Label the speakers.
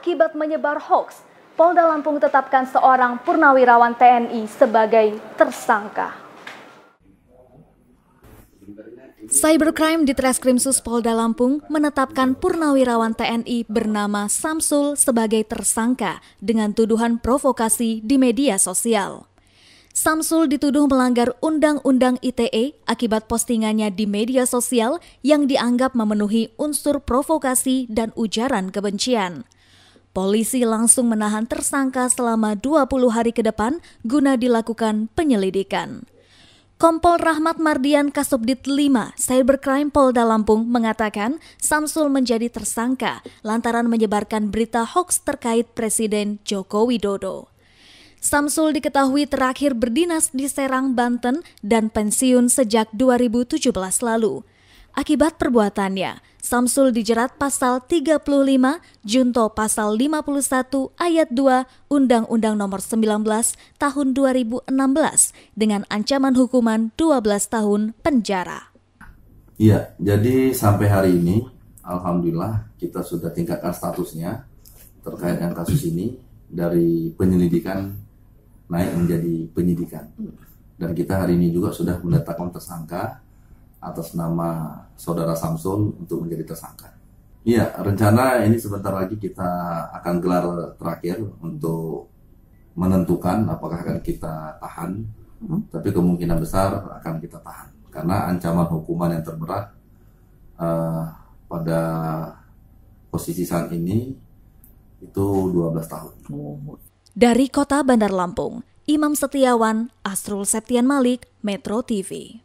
Speaker 1: Akibat menyebar hoax, Polda Lampung tetapkan seorang purnawirawan TNI sebagai tersangka. Cybercrime di Treskrimsus Polda Lampung menetapkan purnawirawan TNI bernama Samsul sebagai tersangka dengan tuduhan provokasi di media sosial. Samsul dituduh melanggar Undang-Undang ITE akibat postingannya di media sosial yang dianggap memenuhi unsur provokasi dan ujaran kebencian. Polisi langsung menahan tersangka selama 20 hari ke depan guna dilakukan penyelidikan. Kompol Rahmat Mardian Kasubdit 5 Cybercrime Polda Lampung mengatakan Samsul menjadi tersangka lantaran menyebarkan berita hoax terkait Presiden Joko Widodo. Samsul diketahui terakhir berdinas di Serang, Banten dan pensiun sejak 2017 lalu. Akibat perbuatannya, Samsul dijerat pasal 35 Junto pasal 51 ayat 2 Undang-Undang Nomor 19 Tahun 2016 dengan ancaman hukuman 12 tahun penjara.
Speaker 2: Iya, jadi sampai hari ini alhamdulillah kita sudah tingkatkan statusnya terkait dengan kasus ini dari penyelidikan naik menjadi penyidikan. Dan kita hari ini juga sudah menetapkan tersangka atas nama saudara Samsul untuk menjadi tersangka. Iya, rencana ini sebentar lagi kita akan gelar terakhir untuk menentukan apakah akan kita tahan, hmm? tapi kemungkinan besar akan kita tahan karena ancaman hukuman yang terberat uh, pada posisi saat ini itu 12 tahun.
Speaker 1: Dari kota Bandar Lampung, Imam Setiawan, Asrul Septian Malik, Metro TV.